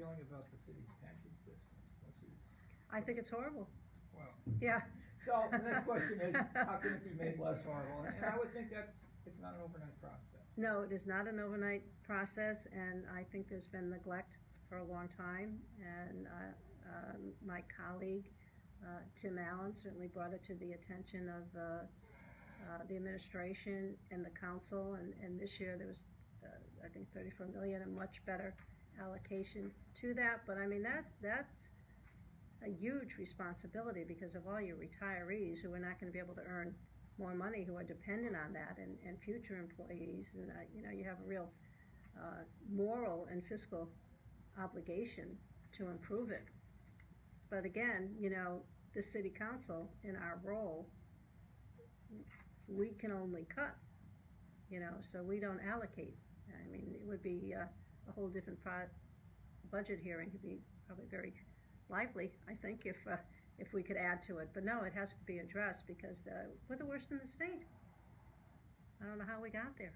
feeling about the city's pension system, I think it's horrible, well, yeah. so the next question is, how can it be made less horrible? And I would think that's, it's not an overnight process. No, it is not an overnight process, and I think there's been neglect for a long time. And uh, um, my colleague, uh, Tim Allen, certainly brought it to the attention of uh, uh, the administration and the council. And, and this year there was, uh, I think, 34 million, a much better allocation to that. But I mean, that that's a huge responsibility because of all your retirees who are not going to be able to earn more money who are dependent on that and, and future employees and uh, you know you have a real uh, moral and fiscal obligation to improve it but again you know the city council in our role we can only cut you know so we don't allocate i mean it would be uh, a whole different pro- budget hearing could be probably very lively i think if uh, if we could add to it. But no, it has to be addressed because uh, we're the worst in the state. I don't know how we got there.